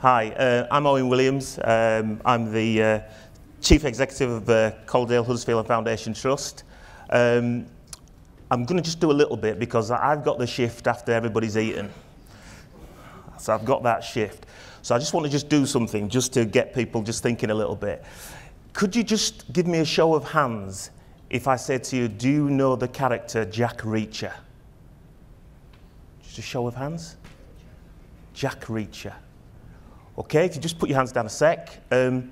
Hi, uh, I'm Owen Williams. Um, I'm the uh, Chief Executive of uh, Calderdale Huddersfield Foundation Trust. Um, I'm going to just do a little bit because I've got the shift after everybody's eaten. So I've got that shift. So I just want to just do something just to get people just thinking a little bit. Could you just give me a show of hands if I said to you, do you know the character Jack Reacher? Just a show of hands. Jack Reacher. Okay, if you just put your hands down a sec. Um,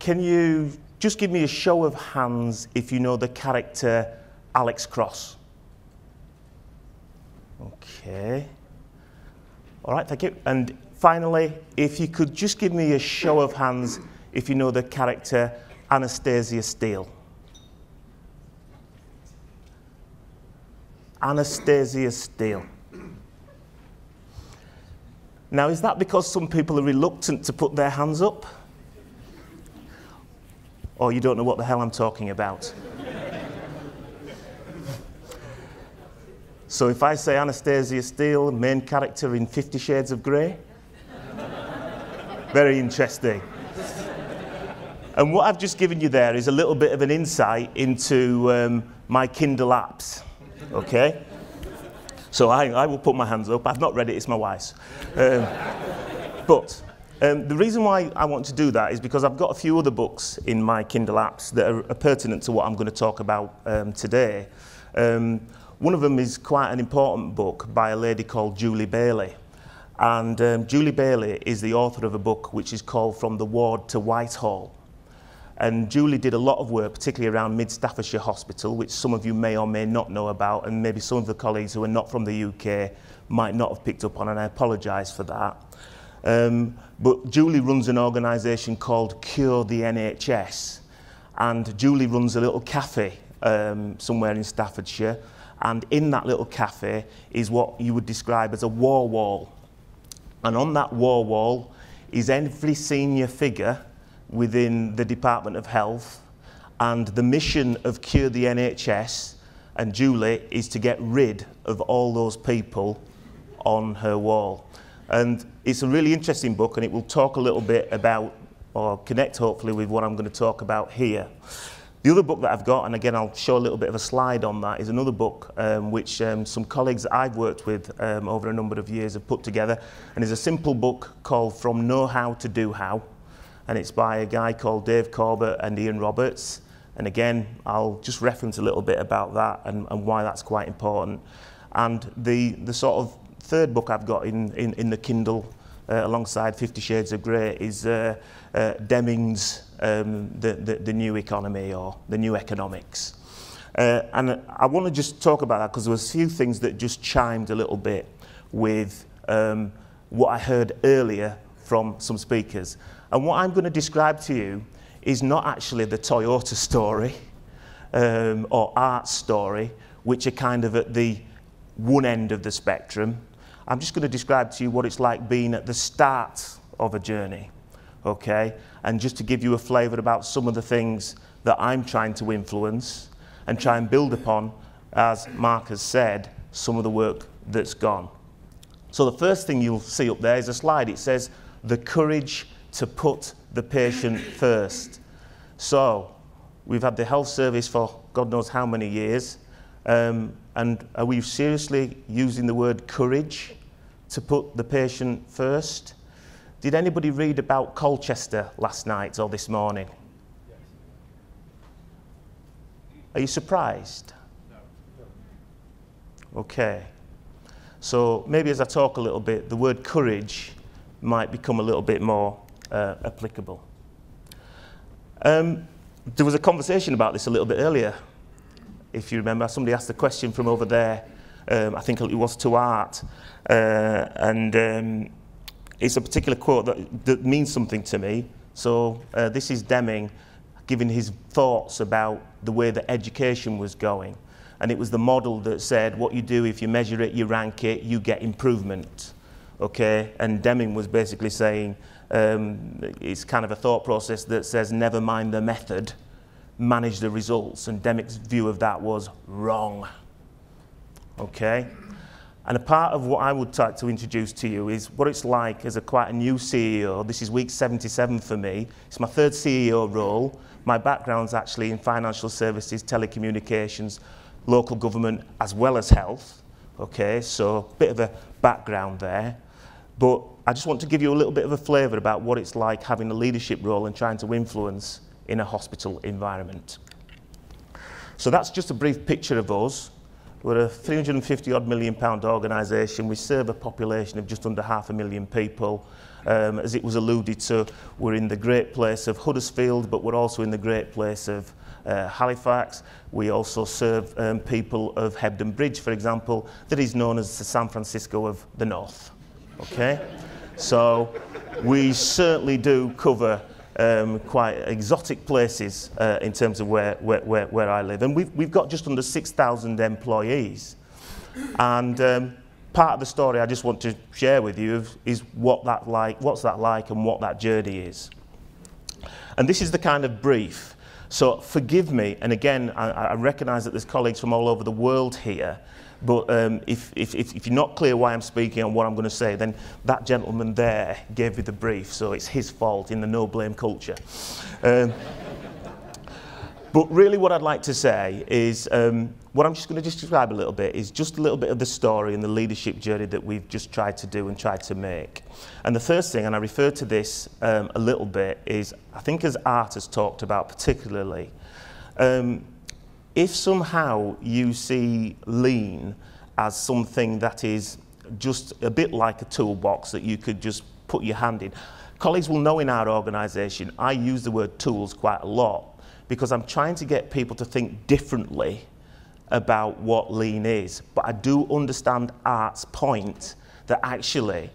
can you just give me a show of hands if you know the character Alex Cross? Okay. All right, thank you. And finally, if you could just give me a show of hands if you know the character Anastasia Steele. Anastasia Steele. Now, is that because some people are reluctant to put their hands up? Or you don't know what the hell I'm talking about? so if I say Anastasia Steele, main character in Fifty Shades of Grey, very interesting. And what I've just given you there is a little bit of an insight into um, my Kindle apps, okay? So I, I will put my hands up. I've not read it, it's my wife's. Um, but um, the reason why I want to do that is because I've got a few other books in my Kindle apps that are, are pertinent to what I'm going to talk about um, today. Um, one of them is quite an important book by a lady called Julie Bailey. And um, Julie Bailey is the author of a book which is called From the Ward to Whitehall. And Julie did a lot of work, particularly around Mid Staffordshire Hospital, which some of you may or may not know about, and maybe some of the colleagues who are not from the UK might not have picked up on, and I apologise for that. Um, but Julie runs an organisation called Cure the NHS, and Julie runs a little cafe um, somewhere in Staffordshire, and in that little cafe is what you would describe as a war wall. And on that war wall is every senior figure within the Department of Health. And the mission of Cure the NHS and Julie is to get rid of all those people on her wall. And it's a really interesting book and it will talk a little bit about, or connect hopefully with what I'm going to talk about here. The other book that I've got, and again I'll show a little bit of a slide on that, is another book um, which um, some colleagues that I've worked with um, over a number of years have put together, and is a simple book called From Know How to Do How and it's by a guy called Dave Corbett and Ian Roberts. And again, I'll just reference a little bit about that and, and why that's quite important. And the, the sort of third book I've got in, in, in the Kindle uh, alongside Fifty Shades of Grey is uh, uh, Deming's um, the, the, the New Economy or The New Economics. Uh, and I want to just talk about that because there was a few things that just chimed a little bit with um, what I heard earlier from some speakers. And what I'm going to describe to you is not actually the Toyota story um, or art story, which are kind of at the one end of the spectrum. I'm just going to describe to you what it's like being at the start of a journey, okay? And just to give you a flavour about some of the things that I'm trying to influence and try and build upon, as Mark has said, some of the work that's gone. So the first thing you'll see up there is a slide. It says, the courage to put the patient first. So, we've had the health service for God knows how many years, um, and are we seriously using the word courage to put the patient first? Did anybody read about Colchester last night or this morning? Are you surprised? Okay. So maybe as I talk a little bit, the word courage might become a little bit more uh, applicable. Um, there was a conversation about this a little bit earlier, if you remember. Somebody asked a question from over there. Um, I think it was to Art. Uh, and um, it's a particular quote that, that means something to me. So uh, this is Deming giving his thoughts about the way that education was going. And it was the model that said, what you do, if you measure it, you rank it, you get improvement. Okay? And Deming was basically saying, um, it's kind of a thought process that says never mind the method, manage the results. And Deming's view of that was wrong. Okay? And a part of what I would like to introduce to you is what it's like as a quite a new CEO. This is week 77 for me. It's my third CEO role. My background's actually in financial services, telecommunications, local government, as well as health. Okay, so a bit of a background there. But I just want to give you a little bit of a flavour about what it's like having a leadership role and trying to influence in a hospital environment. So that's just a brief picture of us. We're a 350 odd million pound organisation. We serve a population of just under half a million people. Um, as it was alluded to, we're in the great place of Huddersfield, but we're also in the great place of uh, Halifax. We also serve um, people of Hebden Bridge, for example, that is known as the San Francisco of the North. Okay? So we certainly do cover um, quite exotic places uh, in terms of where, where, where, where I live. And we've, we've got just under 6,000 employees. And um, part of the story I just want to share with you is what that like, what's that like and what that journey is. And this is the kind of brief. So forgive me, and again, I, I recognise that there's colleagues from all over the world here, but um, if, if, if, you're not clear why I'm speaking and what I'm going to say, then that gentleman there gave you the brief, so it's his fault in the no blame culture. Um, but really, what I'd like to say is um, what I'm just going to just describe a little bit is just a little bit of the story and the leadership journey that we've just tried to do and tried to make. And the first thing, and I refer to this um, a little bit, is I think as Art has talked about particularly, um, if somehow you see lean as something that is just a bit like a toolbox that you could just put your hand in, colleagues will know in our organisation I use the word tools quite a lot because I'm trying to get people to think differently about what lean is. But I do understand Art's point that actually,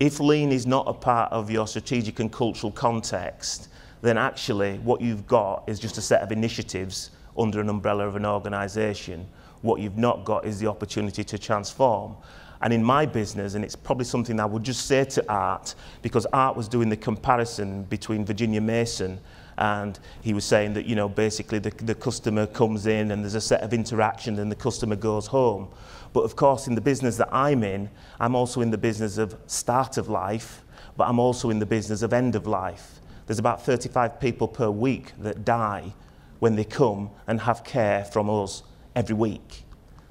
if lean is not a part of your strategic and cultural context, then actually what you've got is just a set of initiatives under an umbrella of an organisation. What you've not got is the opportunity to transform. And in my business, and it's probably something I would just say to Art, because Art was doing the comparison between Virginia Mason and he was saying that, you know, basically the, the customer comes in and there's a set of interaction and the customer goes home. But of course, in the business that I'm in, I'm also in the business of start of life, but I'm also in the business of end of life. There's about 35 people per week that die when they come and have care from us every week.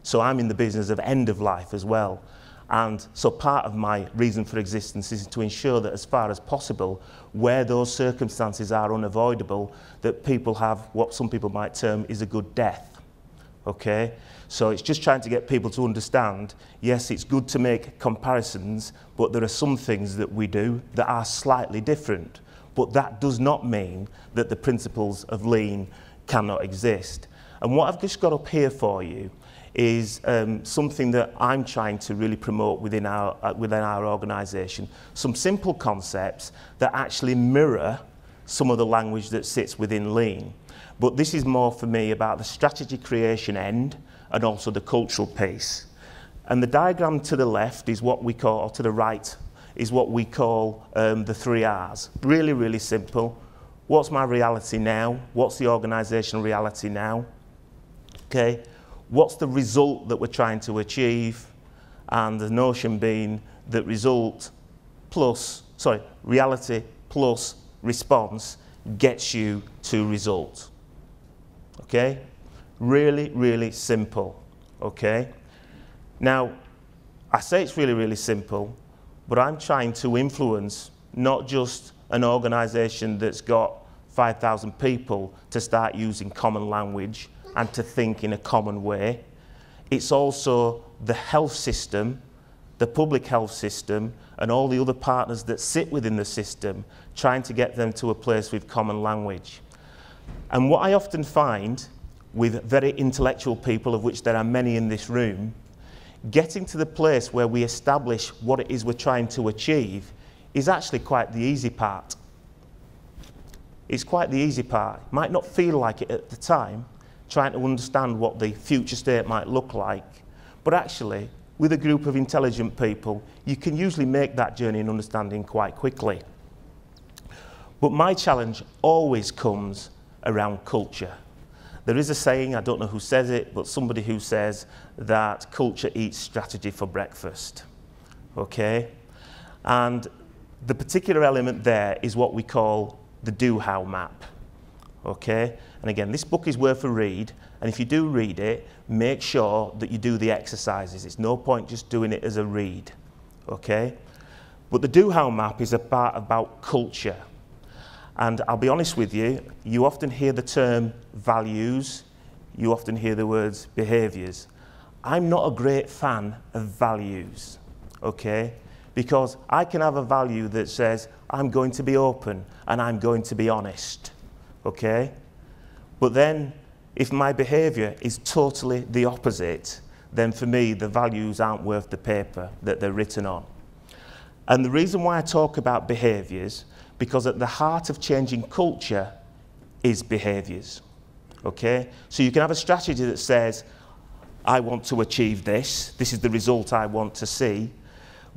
So I'm in the business of end of life as well. And so part of my reason for existence is to ensure that as far as possible, where those circumstances are unavoidable, that people have what some people might term is a good death. Okay? So it's just trying to get people to understand, yes, it's good to make comparisons, but there are some things that we do that are slightly different. But that does not mean that the principles of lean cannot exist. And what I've just got up here for you is um, something that I'm trying to really promote within our, uh, within our organisation. Some simple concepts that actually mirror some of the language that sits within Lean. But this is more for me about the strategy creation end and also the cultural piece. And the diagram to the left is what we call, or to the right, is what we call um, the three R's. Really, really simple. What's my reality now? What's the organisational reality now? Okay what's the result that we're trying to achieve, and the notion being that result plus, sorry, reality plus response gets you to result. Okay? Really, really simple. Okay? Now, I say it's really, really simple, but I'm trying to influence not just an organization that's got 5,000 people to start using common language, and to think in a common way. It's also the health system, the public health system, and all the other partners that sit within the system, trying to get them to a place with common language. And what I often find with very intellectual people, of which there are many in this room, getting to the place where we establish what it is we're trying to achieve is actually quite the easy part. It's quite the easy part. It might not feel like it at the time, trying to understand what the future state might look like. But actually, with a group of intelligent people, you can usually make that journey and understanding quite quickly. But my challenge always comes around culture. There is a saying, I don't know who says it, but somebody who says that culture eats strategy for breakfast. Okay? And the particular element there is what we call the do-how map. Okay? And again, this book is worth a read, and if you do read it, make sure that you do the exercises. It's no point just doing it as a read. Okay? But the do-how map is a part about culture. And I'll be honest with you, you often hear the term values, you often hear the words behaviours. I'm not a great fan of values, okay? Because I can have a value that says, I'm going to be open and I'm going to be honest, okay? But then, if my behaviour is totally the opposite, then for me, the values aren't worth the paper that they're written on. And the reason why I talk about behaviours because at the heart of changing culture is behaviors. Okay? So you can have a strategy that says, I want to achieve this, this is the result I want to see.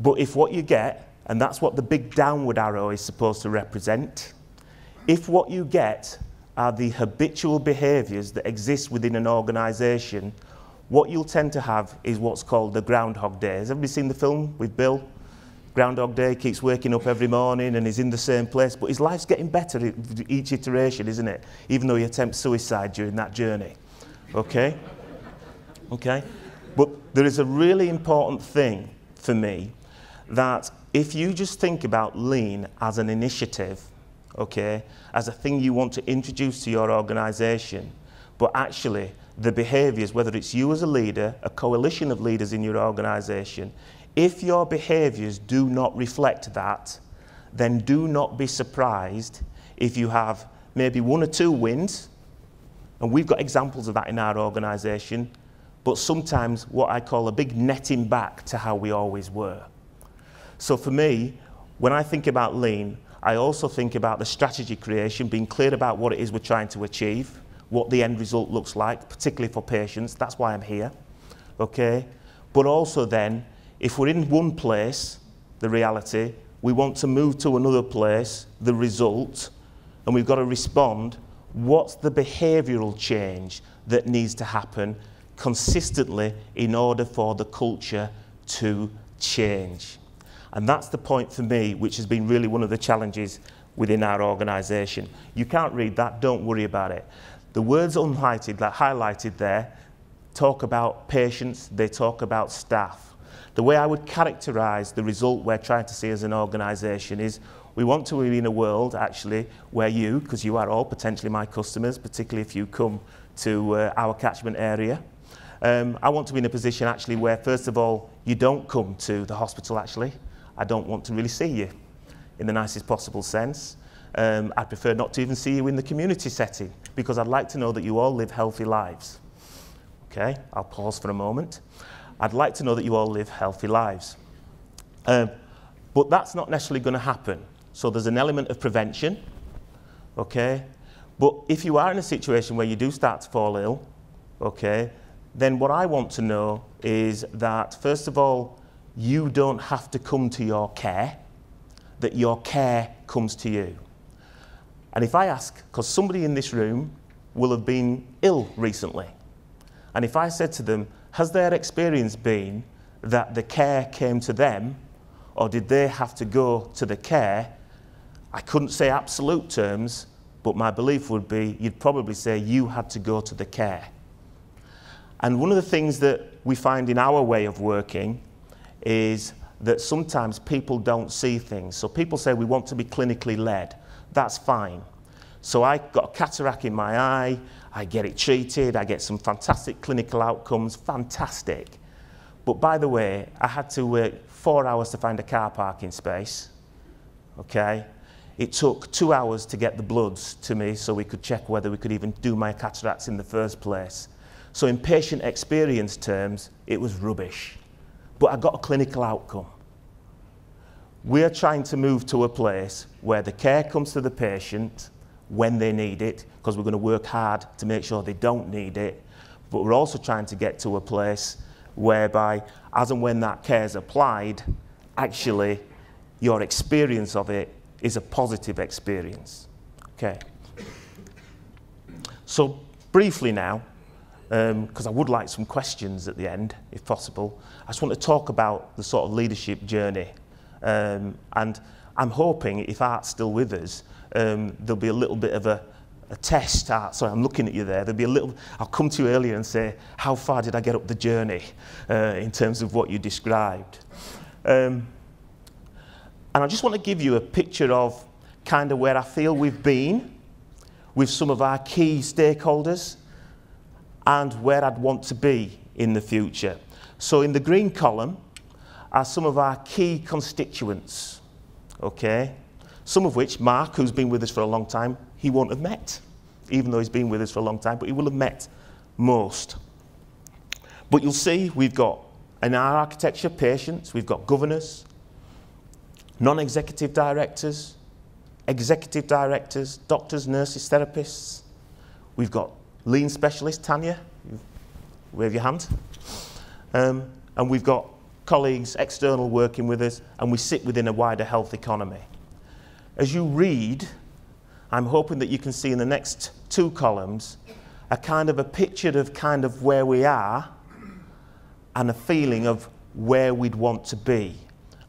But if what you get, and that's what the big downward arrow is supposed to represent, if what you get are the habitual behaviors that exist within an organization, what you'll tend to have is what's called the Groundhog Day. Has everybody seen the film with Bill? Groundhog Day keeps waking up every morning and he's in the same place, but his life's getting better each iteration, isn't it? Even though he attempts suicide during that journey. Okay? Okay? But there is a really important thing for me that if you just think about lean as an initiative, okay, as a thing you want to introduce to your organization, but actually the behaviors, whether it's you as a leader, a coalition of leaders in your organization, if your behaviors do not reflect that, then do not be surprised if you have maybe one or two wins, and we've got examples of that in our organization, but sometimes what I call a big netting back to how we always were. So for me, when I think about lean, I also think about the strategy creation, being clear about what it is we're trying to achieve, what the end result looks like, particularly for patients. That's why I'm here. Okay? But also then if we're in one place, the reality, we want to move to another place, the result, and we've got to respond, what's the behavioural change that needs to happen consistently in order for the culture to change? And that's the point for me, which has been really one of the challenges within our organisation. You can't read that, don't worry about it. The words unhighlighted, like highlighted there, talk about patients, they talk about staff. The way I would characterize the result we're trying to see as an organization is we want to be in a world actually where you, because you are all potentially my customers, particularly if you come to uh, our catchment area, um, I want to be in a position actually where first of all you don't come to the hospital actually. I don't want to really see you in the nicest possible sense. Um, I prefer not to even see you in the community setting because I'd like to know that you all live healthy lives. Okay, I'll pause for a moment. I'd like to know that you all live healthy lives. Um, but that's not necessarily going to happen. So there's an element of prevention, okay? But if you are in a situation where you do start to fall ill, okay, then what I want to know is that, first of all, you don't have to come to your care, that your care comes to you. And if I ask, because somebody in this room will have been ill recently, and if I said to them, has their experience been that the care came to them, or did they have to go to the care? I couldn't say absolute terms, but my belief would be you'd probably say you had to go to the care. And one of the things that we find in our way of working is that sometimes people don't see things. So people say we want to be clinically led. That's fine. So I got a cataract in my eye, I get it treated, I get some fantastic clinical outcomes, fantastic. But by the way, I had to wait four hours to find a car parking space, okay? It took two hours to get the bloods to me so we could check whether we could even do my cataracts in the first place. So in patient experience terms, it was rubbish. But I got a clinical outcome. We're trying to move to a place where the care comes to the patient, when they need it, because we're going to work hard to make sure they don't need it. But we're also trying to get to a place whereby, as and when that care is applied, actually your experience of it is a positive experience. Okay. So briefly now, because um, I would like some questions at the end, if possible. I just want to talk about the sort of leadership journey. Um, and I'm hoping, if Art's still with us, um, there'll be a little bit of a, a test. Art, sorry, I'm looking at you there. There'll be a little, I'll come to you earlier and say, how far did I get up the journey uh, in terms of what you described? Um, and I just want to give you a picture of kind of where I feel we've been with some of our key stakeholders and where I'd want to be in the future. So in the green column are some of our key constituents, okay? Some of which, Mark, who's been with us for a long time, he won't have met, even though he's been with us for a long time, but he will have met most. But you'll see we've got in our architecture patients, we've got governors, non-executive directors, executive directors, doctors, nurses, therapists. We've got lean specialist, Tanya, wave your hand. Um, and we've got colleagues, external working with us, and we sit within a wider health economy. As you read, I'm hoping that you can see in the next two columns a kind of a picture of kind of where we are and a feeling of where we'd want to be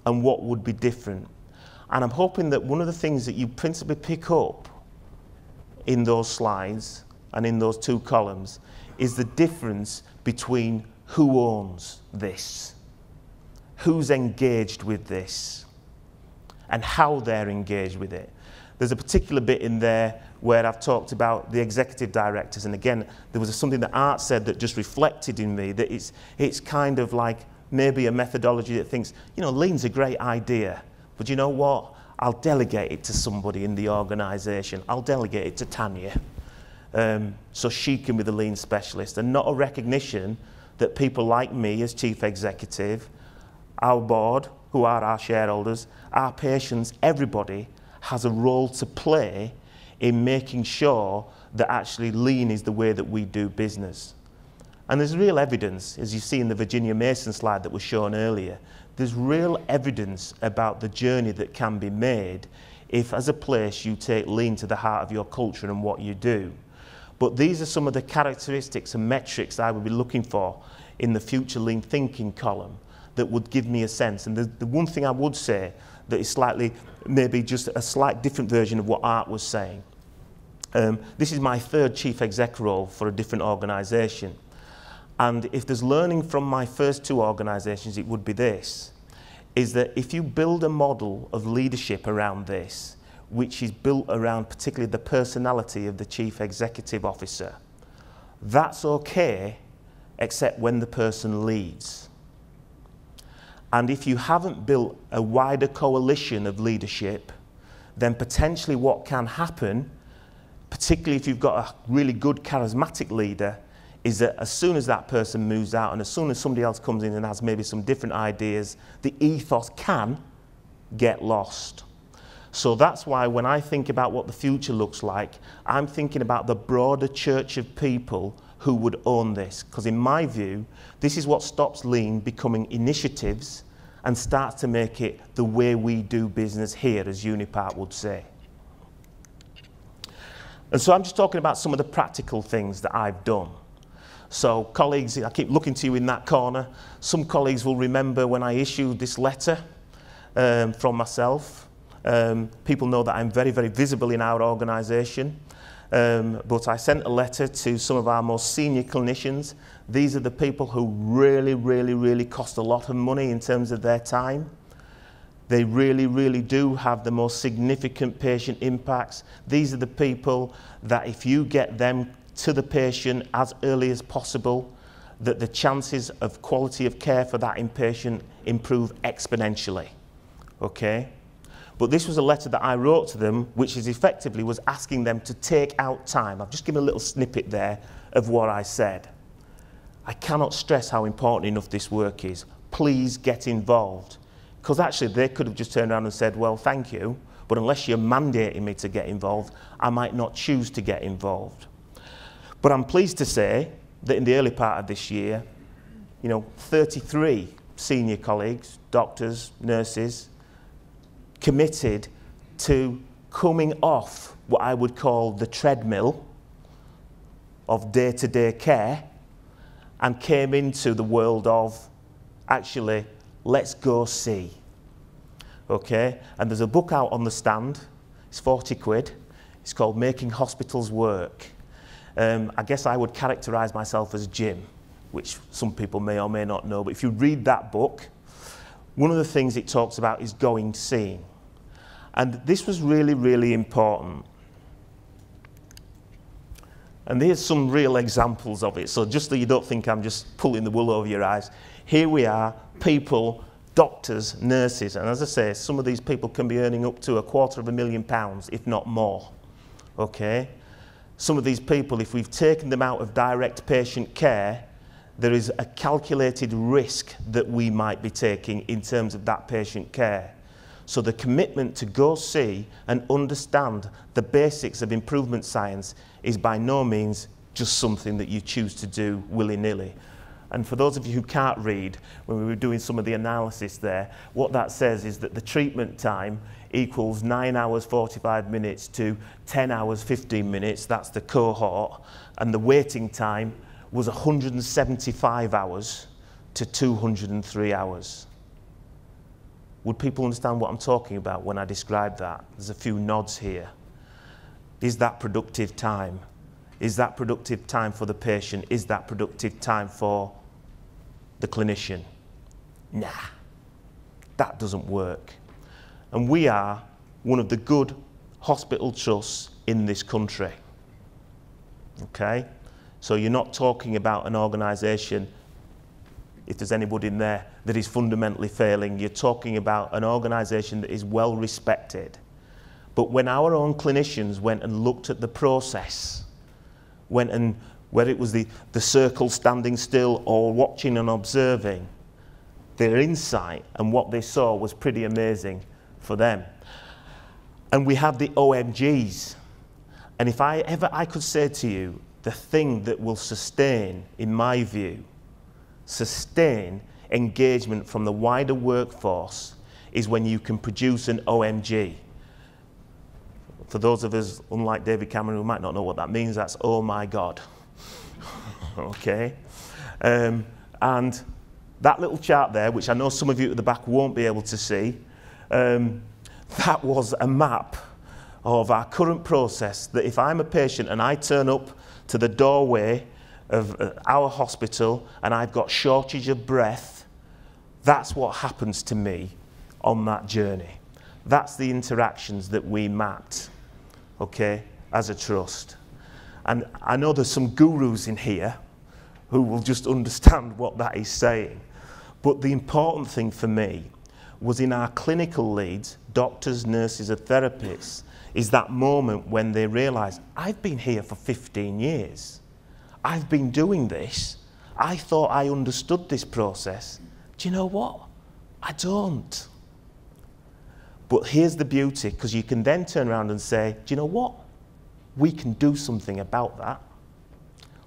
and what would be different. And I'm hoping that one of the things that you principally pick up in those slides and in those two columns is the difference between who owns this, who's engaged with this, and how they're engaged with it. There's a particular bit in there where I've talked about the executive directors, and again, there was something that Art said that just reflected in me that it's, it's kind of like maybe a methodology that thinks, you know, lean's a great idea, but you know what? I'll delegate it to somebody in the organisation. I'll delegate it to Tanya um, so she can be the lean specialist and not a recognition that people like me as chief executive, our board, who are our shareholders, our patients, everybody has a role to play in making sure that actually lean is the way that we do business. And there's real evidence, as you see in the Virginia Mason slide that was shown earlier, there's real evidence about the journey that can be made if as a place you take lean to the heart of your culture and what you do. But these are some of the characteristics and metrics that I would be looking for in the future lean thinking column that would give me a sense. And the, the one thing I would say that is slightly, maybe just a slight different version of what Art was saying. Um, this is my third chief exec role for a different organisation. And if there's learning from my first two organisations, it would be this, is that if you build a model of leadership around this, which is built around particularly the personality of the chief executive officer. That's okay, except when the person leaves. And if you haven't built a wider coalition of leadership, then potentially what can happen, particularly if you've got a really good charismatic leader, is that as soon as that person moves out and as soon as somebody else comes in and has maybe some different ideas, the ethos can get lost. So that's why when I think about what the future looks like, I'm thinking about the broader church of people who would own this. Because in my view, this is what stops lean becoming initiatives and starts to make it the way we do business here, as Unipart would say. And so I'm just talking about some of the practical things that I've done. So colleagues, I keep looking to you in that corner. Some colleagues will remember when I issued this letter um, from myself um, people know that I'm very, very visible in our organisation. Um, but I sent a letter to some of our most senior clinicians. These are the people who really, really, really cost a lot of money in terms of their time. They really, really do have the most significant patient impacts. These are the people that if you get them to the patient as early as possible, that the chances of quality of care for that inpatient improve exponentially. Okay? But this was a letter that I wrote to them, which is effectively was asking them to take out time. I've just given a little snippet there of what I said. I cannot stress how important enough this work is. Please get involved. Because actually, they could have just turned around and said, well, thank you, but unless you're mandating me to get involved, I might not choose to get involved. But I'm pleased to say that in the early part of this year, you know, 33 senior colleagues, doctors, nurses, committed to coming off what I would call the treadmill of day to day care and came into the world of actually, let's go see. Okay? And there's a book out on the stand, it's 40 quid. It's called Making Hospitals Work. Um, I guess I would characterize myself as Jim, which some people may or may not know. But if you read that book, one of the things it talks about is going seeing. And this was really, really important. And here's some real examples of it. So just so you don't think I'm just pulling the wool over your eyes, here we are, people, doctors, nurses, and as I say, some of these people can be earning up to a quarter of a million pounds, if not more. Okay? Some of these people, if we've taken them out of direct patient care, there is a calculated risk that we might be taking in terms of that patient care. So the commitment to go see and understand the basics of improvement science is by no means just something that you choose to do willy-nilly. And for those of you who can't read, when we were doing some of the analysis there, what that says is that the treatment time equals 9 hours 45 minutes to 10 hours 15 minutes, that's the cohort, and the waiting time was 175 hours to 203 hours. Would people understand what I'm talking about when I describe that? There's a few nods here. Is that productive time? Is that productive time for the patient? Is that productive time for the clinician? Nah, that doesn't work. And we are one of the good hospital trusts in this country. Okay? So you're not talking about an organisation, if there's anybody in there, that is fundamentally failing. You're talking about an organisation that is well respected. But when our own clinicians went and looked at the process, went and whether it was the, the circle standing still or watching and observing, their insight and what they saw was pretty amazing for them. And we have the OMGs. And if I ever I could say to you, the thing that will sustain, in my view, sustain engagement from the wider workforce is when you can produce an OMG. For those of us, unlike David Cameron, who might not know what that means, that's oh my God. okay? Um, and that little chart there, which I know some of you at the back won't be able to see, um, that was a map of our current process that if I'm a patient and I turn up to the doorway of uh, our hospital and I've got shortage of breath, that's what happens to me on that journey. That's the interactions that we mapped, okay, as a trust. And I know there's some gurus in here who will just understand what that is saying. But the important thing for me was in our clinical leads, doctors, nurses, and therapists, is that moment when they realize, I've been here for 15 years. I've been doing this. I thought I understood this process. Do you know what? I don't. But here's the beauty, because you can then turn around and say, do you know what? We can do something about that.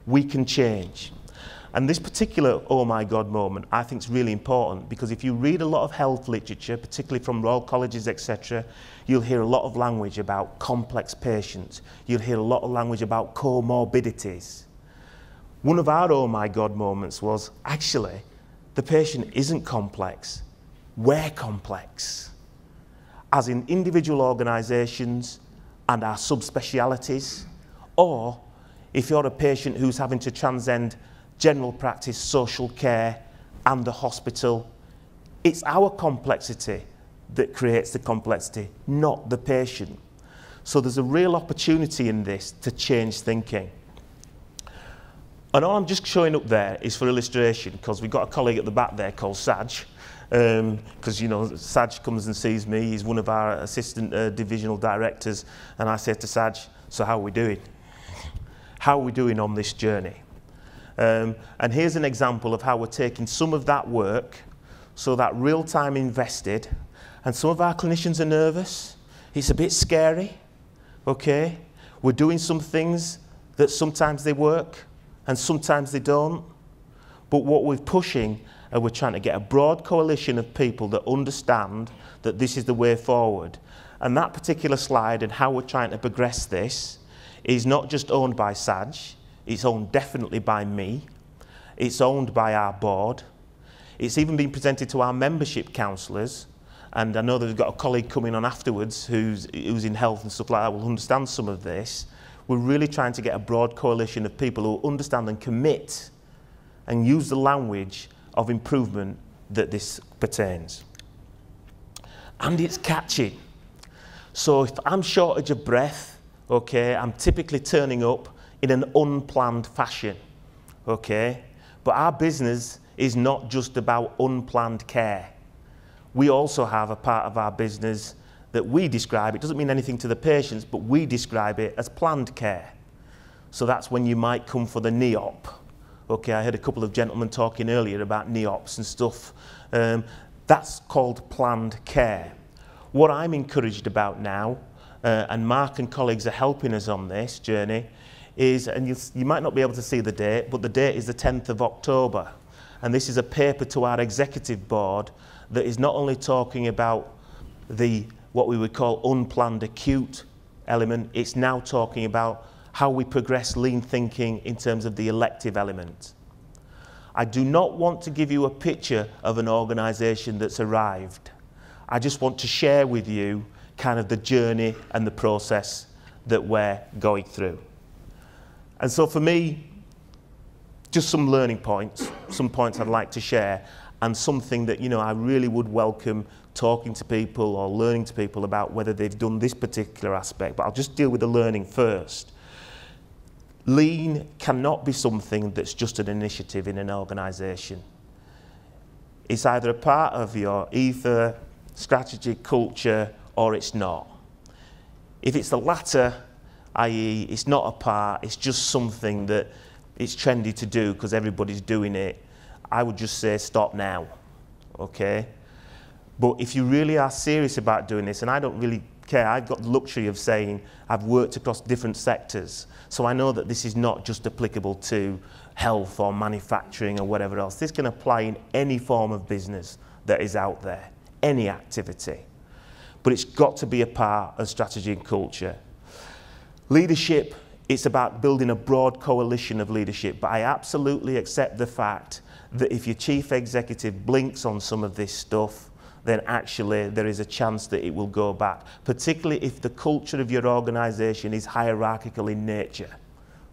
We can change. And this particular oh my God moment, I think is really important because if you read a lot of health literature, particularly from Royal Colleges, etc., you'll hear a lot of language about complex patients. You'll hear a lot of language about comorbidities. One of our oh my God moments was actually the patient isn't complex, we're complex. As in individual organisations and our subspecialities, or if you're a patient who's having to transcend general practice, social care, and the hospital. It's our complexity that creates the complexity, not the patient. So there's a real opportunity in this to change thinking. And all I'm just showing up there is for illustration, because we've got a colleague at the back there called Saj, because, um, you know, Saj comes and sees me. He's one of our assistant uh, divisional directors. And I say to Saj, so how are we doing? How are we doing on this journey? Um, and here's an example of how we're taking some of that work, so that real time invested, and some of our clinicians are nervous. It's a bit scary, okay? We're doing some things that sometimes they work and sometimes they don't. But what we're pushing, and we're trying to get a broad coalition of people that understand that this is the way forward. And that particular slide and how we're trying to progress this is not just owned by Saj, It's owned definitely by me. It's owned by our board. It's even been presented to our membership councillors. And I know that we've got a colleague coming on afterwards who's, who's in health and stuff like that will understand some of this. We're really trying to get a broad coalition of people who understand and commit and use the language of improvement that this pertains. And it's catchy. So if I'm shortage of breath, okay, I'm typically turning up in an unplanned fashion, okay? But our business is not just about unplanned care. We also have a part of our business that we describe, it doesn't mean anything to the patients, but we describe it as planned care. So that's when you might come for the NEOP. Okay, I heard a couple of gentlemen talking earlier about NEOPs and stuff. Um, that's called planned care. What I'm encouraged about now, uh, and Mark and colleagues are helping us on this journey, is, and you, you might not be able to see the date, but the date is the 10th of October. And this is a paper to our executive board that is not only talking about the what we would call unplanned acute element, it's now talking about how we progress lean thinking in terms of the elective element. I do not want to give you a picture of an organisation that's arrived. I just want to share with you kind of the journey and the process that we're going through. And so for me, just some learning points, some points I'd like to share, and something that you know I really would welcome talking to people or learning to people about whether they've done this particular aspect. But I'll just deal with the learning first. Lean cannot be something that's just an initiative in an organisation. It's either a part of your ether, strategy, culture, or it's not. If it's the latter, i.e., it's not a part, it's just something that it's trendy to do because everybody's doing it, I would just say stop now. Okay? But if you really are serious about doing this, and I don't really care, I've got the luxury of saying I've worked across different sectors, so I know that this is not just applicable to health or manufacturing or whatever else. This can apply in any form of business that is out there, any activity. But it's got to be a part of strategy and culture. Leadership, it's about building a broad coalition of leadership, but I absolutely accept the fact that if your chief executive blinks on some of this stuff, then actually there is a chance that it will go back, particularly if the culture of your organisation is hierarchical in nature.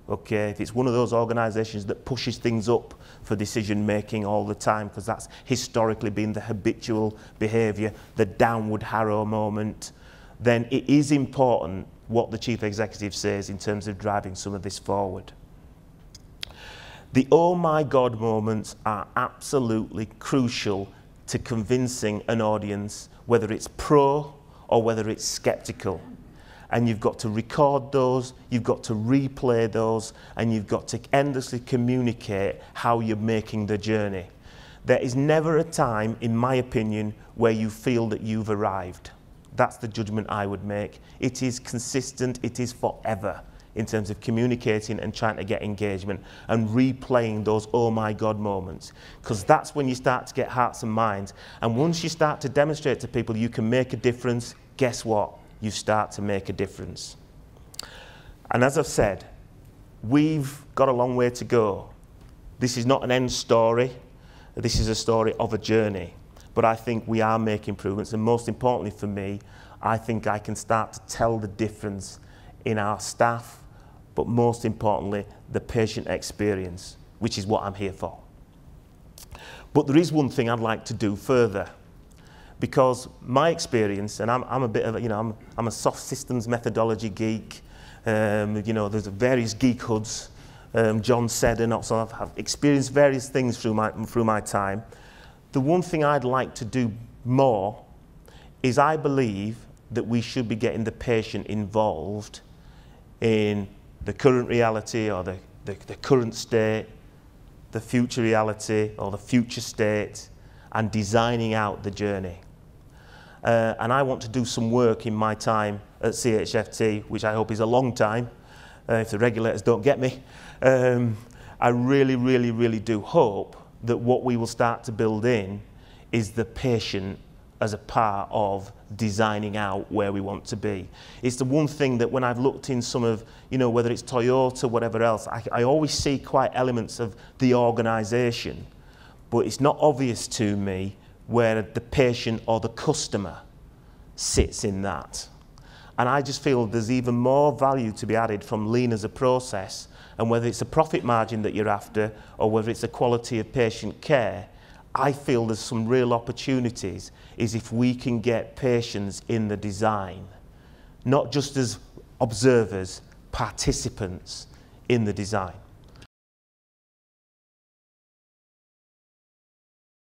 Okay, if it's one of those organisations that pushes things up for decision making all the time, because that's historically been the habitual behaviour, the downward harrow moment, then it is important what the chief executive says in terms of driving some of this forward. The oh my God moments are absolutely crucial to convincing an audience, whether it's pro or whether it's skeptical. And you've got to record those, you've got to replay those, and you've got to endlessly communicate how you're making the journey. There is never a time, in my opinion, where you feel that you've arrived. That's the judgment I would make. It is consistent, it is forever in terms of communicating and trying to get engagement and replaying those oh my God moments. Because that's when you start to get hearts and minds. And once you start to demonstrate to people you can make a difference, guess what? You start to make a difference. And as I've said, we've got a long way to go. This is not an end story. This is a story of a journey. But I think we are making improvements. And most importantly for me, I think I can start to tell the difference in our staff, but most importantly, the patient experience, which is what I'm here for. But there is one thing I'd like to do further, because my experience, and I'm, I'm a bit of a, you know, I'm, I'm a soft systems methodology geek, um, you know, there's various geek hoods, um, John said, and also I've experienced various things through my, through my time. The one thing I'd like to do more is I believe that we should be getting the patient involved in the current reality or the, the, the current state, the future reality or the future state, and designing out the journey. Uh, and I want to do some work in my time at CHFT, which I hope is a long time, uh, if the regulators don't get me. Um, I really, really, really do hope that what we will start to build in is the patient as a part of designing out where we want to be. It's the one thing that when I've looked in some of, you know, whether it's Toyota, whatever else, I, I always see quite elements of the organisation, but it's not obvious to me where the patient or the customer sits in that. And I just feel there's even more value to be added from lean as a process, and whether it's a profit margin that you're after or whether it's a quality of patient care, I feel there's some real opportunities is if we can get patients in the design, not just as observers, participants in the design.